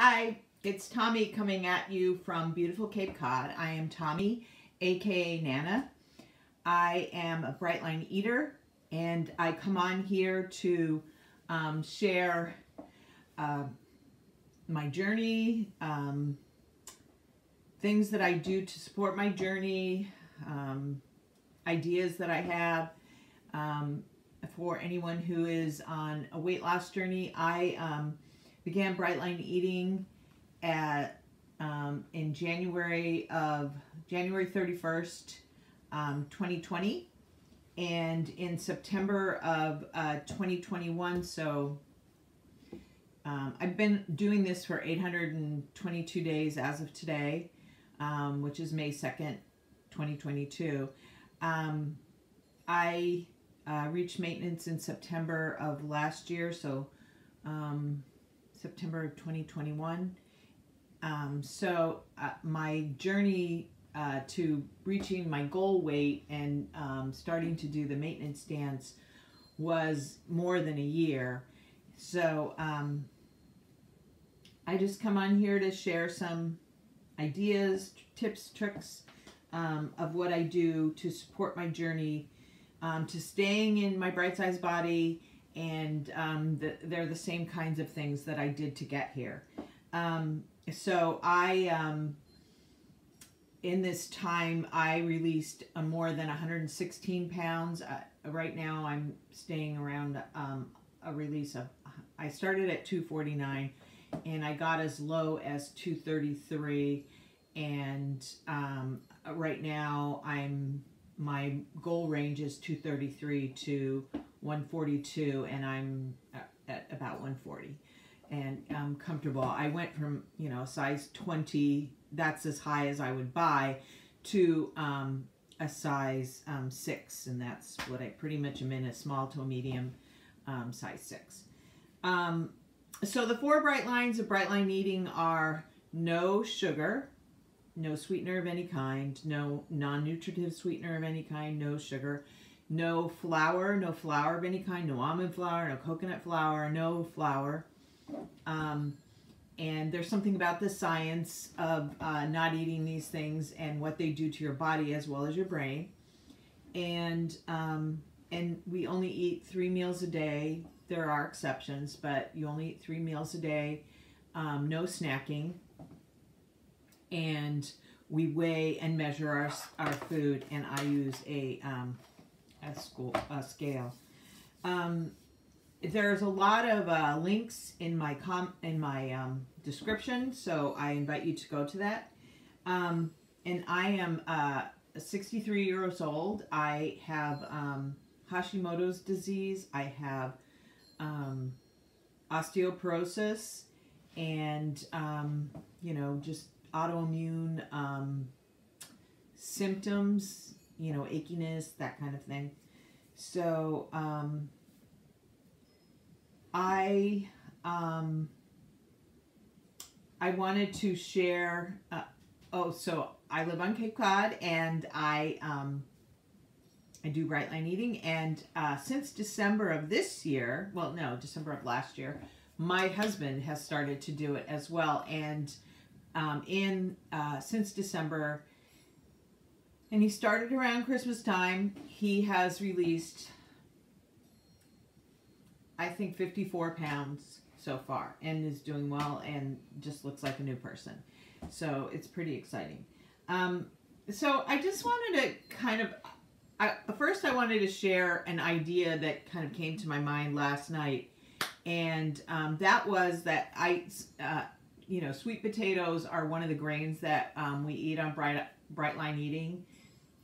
Hi, it's Tomi coming at you from beautiful Cape Cod. I am Tomi, aka Nana. I am a Brightline eater and I come on here to um, share uh, my journey, um, things that I do to support my journey, um, ideas that I have. Um, for anyone who is on a weight loss journey, I um, began Brightline Eating at um, in January of January 31st, um, 2020, and in September of uh, 2021. So um, I've been doing this for 822 days as of today, um, which is May 2nd, 2022. Um, I uh, reached maintenance in September of last year, so um, September of 2021. Um, so uh, my journey uh, to reaching my goal weight and um, starting to do the maintenance dance was more than a year. So um, I just come on here to share some ideas, tips, tricks um, of what I do to support my journey um, to staying in my bright size body and um, the, they're the same kinds of things that I did to get here. Um, so I, um, in this time, I released more than 116 pounds. Uh, right now, I'm staying around um, a release of. I started at 249, and I got as low as 233, and um, right now I'm my goal range is 233 to 142 and I'm at about 140 and I'm comfortable. I went from, you know, size 20, that's as high as I would buy, to um, a size um, 6, and that's what I pretty much am in, a small to a medium um, size 6. Um, so the four bright lines of Brightline eating are no sugar, no sweetener of any kind, no non-nutritive sweetener of any kind, no sugar, no flour, no flour of any kind, no almond flour, no coconut flour, no flour. Um, and there's something about the science of uh, not eating these things and what they do to your body as well as your brain. And um, and we only eat three meals a day. There are exceptions, but you only eat three meals a day. Um, no snacking and we weigh and measure our, our food, and I use a, um, a, school, a scale. Um, there's a lot of uh, links in my com in my um, description, so I invite you to go to that. Um, and I am uh, 63 years old. I have um, Hashimoto's disease. I have um, osteoporosis, and um, you know just autoimmune um, symptoms, you know, achiness, that kind of thing. So um, I um, I wanted to share. Uh, oh, so I live on Cape Cod, and I um, I do Brightline Eating, and uh, since December of this year, well, no, December of last year, my husband has started to do it as well, and um, in uh, since December, and he started around Christmas time. He has released, I think, 54 pounds so far, and is doing well, and just looks like a new person. So it's pretty exciting. Um, so I just wanted to kind of, I, first I wanted to share an idea that kind of came to my mind last night, and um, that was that I. Uh, you know, sweet potatoes are one of the grains that um, we eat on Bright Brightline Eating,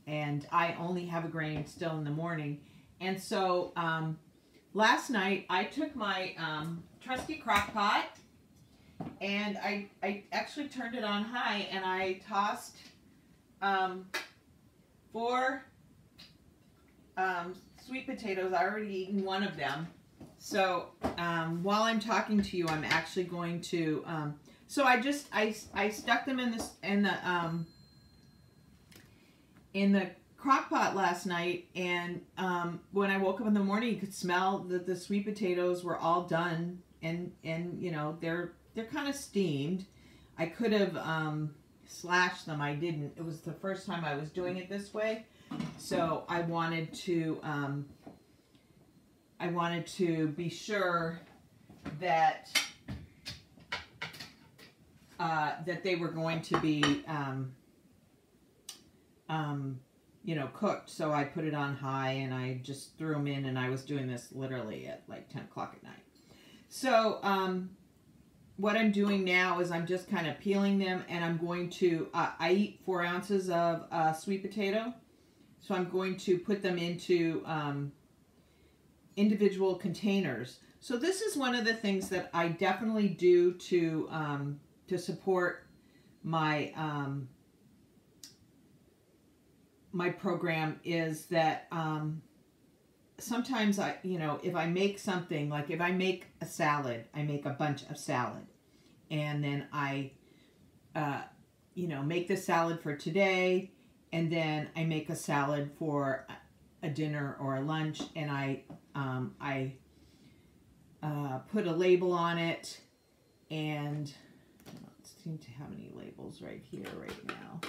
and I only have a grain still in the morning. And so um, last night I took my um, trusty crock pot and I, I actually turned it on high and I tossed um, four um, sweet potatoes. I already eaten one of them. So um, while I'm talking to you, I'm actually going to um, so I just I I stuck them in this in the um in the crock pot last night and um, when I woke up in the morning you could smell that the sweet potatoes were all done and and you know they're they're kind of steamed. I could have um, slashed them. I didn't. It was the first time I was doing it this way. So I wanted to, um, I wanted to be sure that uh, that they were going to be, um, um, you know, cooked. So I put it on high and I just threw them in and I was doing this literally at like 10 o'clock at night. So um, what I'm doing now is I'm just kind of peeling them and I'm going to, uh, I eat four ounces of uh, sweet potato. So I'm going to put them into um, individual containers. So this is one of the things that I definitely do to um, to support my um, my program is that um, sometimes I, you know, if I make something, like if I make a salad, I make a bunch of salad. And then I, uh, you know, make the salad for today. And then I make a salad for a dinner or a lunch. And I, um, I uh, put a label on it. And seem to have any labels right here right now.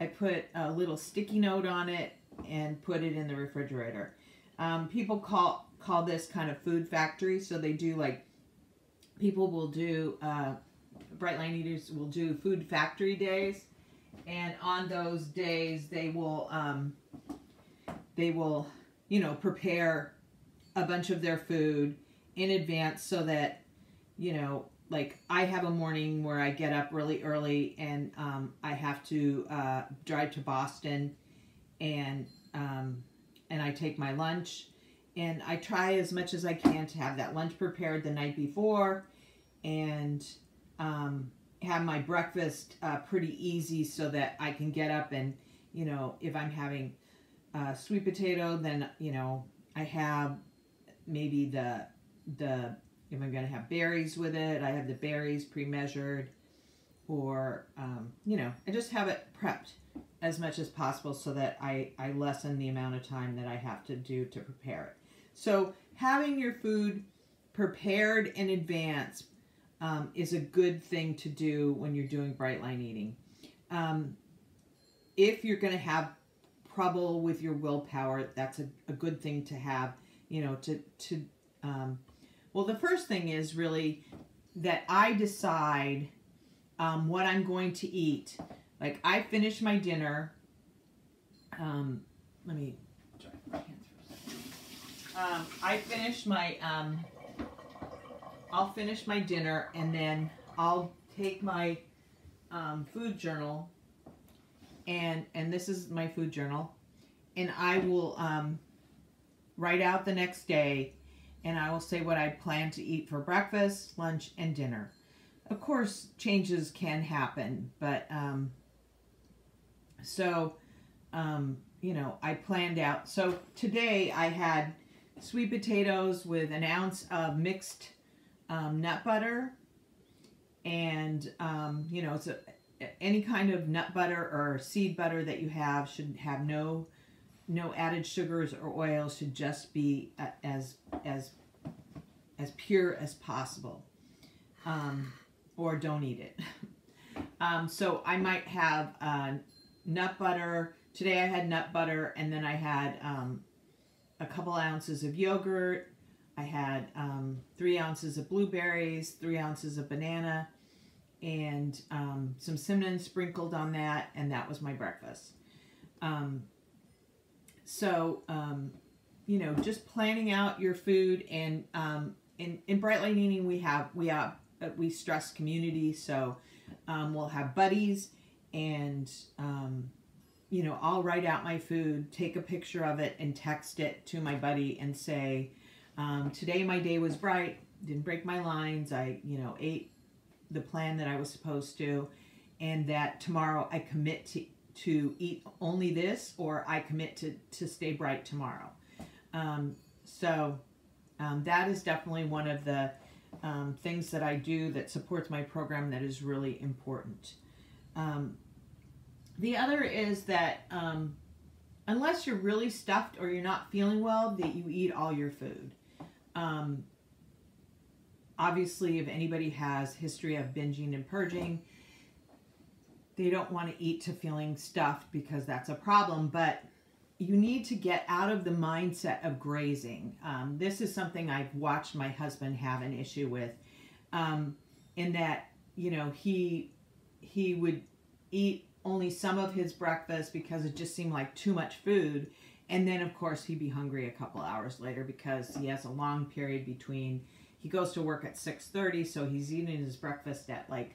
I put a little sticky note on it and put it in the refrigerator. Um, people call call this kind of food factory, so they do like people will do uh, bright line eaters will do food factory days, and on those days they will um, they will you know prepare a bunch of their food in advance so that you know like I have a morning where I get up really early and um, I have to uh, drive to Boston and um, and I take my lunch and I try as much as I can to have that lunch prepared the night before and um, have my breakfast uh, pretty easy so that I can get up and you know if I'm having uh, sweet potato then you know I have maybe the the if I'm going to have berries with it, I have the berries pre-measured or, um, you know, I just have it prepped as much as possible so that I, I lessen the amount of time that I have to do to prepare it. So having your food prepared in advance um, is a good thing to do when you're doing bright line eating. Um, if you're going to have trouble with your willpower, that's a, a good thing to have, you know, to, to um, well, the first thing is really that I decide um, what I'm going to eat. Like I finish my dinner. Um, let me. Um, I finish my, um, I'll finish my dinner and then I'll take my um, food journal and, and this is my food journal and I will um, write out the next day and I will say what I plan to eat for breakfast, lunch, and dinner. Of course, changes can happen, but um, so, um, you know, I planned out. So today I had sweet potatoes with an ounce of mixed um, nut butter and, um, you know, it's a, any kind of nut butter or seed butter that you have should have no no added sugars or oils should just be as as as pure as possible um, or don't eat it. Um, so I might have uh, nut butter. Today I had nut butter and then I had um, a couple ounces of yogurt. I had um, three ounces of blueberries three ounces of banana and um, some cinnamon sprinkled on that and that was my breakfast. Um, so, you know, just planning out your food and um, in, in Bright Line Eating we have, we have, uh, we stress community. So um, we'll have buddies and, um, you know, I'll write out my food, take a picture of it and text it to my buddy and say, um, today my day was bright, didn't break my lines. I, you know, ate the plan that I was supposed to and that tomorrow I commit to to eat only this or I commit to, to stay bright tomorrow. Um, so um, that is definitely one of the um, things that I do that supports my program that is really important. Um, the other is that um, unless you're really stuffed or you're not feeling well, that you eat all your food. Um, obviously, if anybody has history of binging and purging, they don't want to eat to feeling stuffed because that's a problem. But you need to get out of the mindset of grazing. Um, this is something I've watched my husband have an issue with, um, in that you know he he would eat only some of his breakfast because it just seemed like too much food, and then of course he'd be hungry a couple hours later because he has a long period between. He goes to work at six thirty, so he's eating his breakfast at like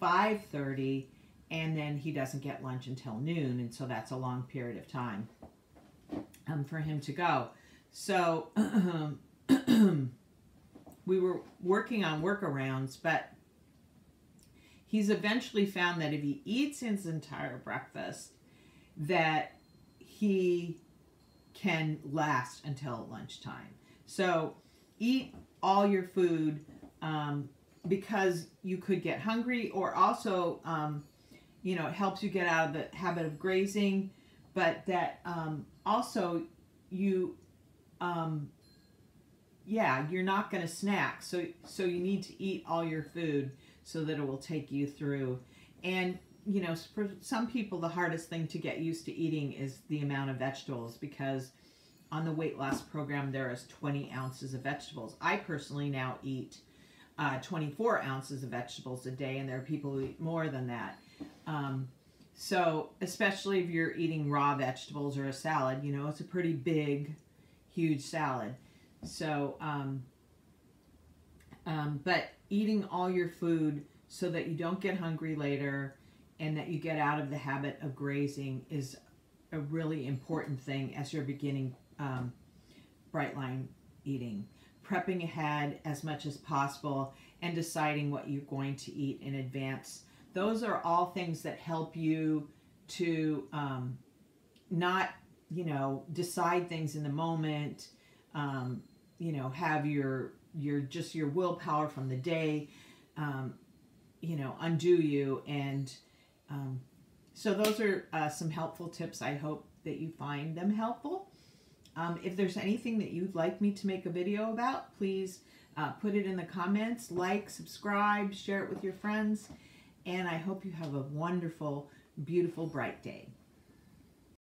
five thirty, and then he doesn't get lunch until noon, and so that's a long period of time um, for him to go. So we were working on workarounds, but he's eventually found that if he eats his entire breakfast, that he can last until lunchtime. So eat all your food um, because you could get hungry, or also, um, you know, it helps you get out of the habit of grazing, but that um, also you um yeah you're not going to snack. So so you need to eat all your food so that it will take you through. And you know for some people the hardest thing to get used to eating is the amount of vegetables because on the weight loss program there is 20 ounces of vegetables. I personally now eat uh, 24 ounces of vegetables a day and there are people who eat more than that um, so, especially if you're eating raw vegetables or a salad, you know, it's a pretty big, huge salad. So, um, um, but eating all your food so that you don't get hungry later and that you get out of the habit of grazing is a really important thing as you're beginning um, bright line eating. Prepping ahead as much as possible and deciding what you're going to eat in advance those are all things that help you to um, not, you know, decide things in the moment. Um, you know, have your your just your willpower from the day, um, you know, undo you. And um, so those are uh, some helpful tips. I hope that you find them helpful. Um, if there's anything that you'd like me to make a video about, please uh, put it in the comments. Like, subscribe, share it with your friends and I hope you have a wonderful, beautiful, bright day.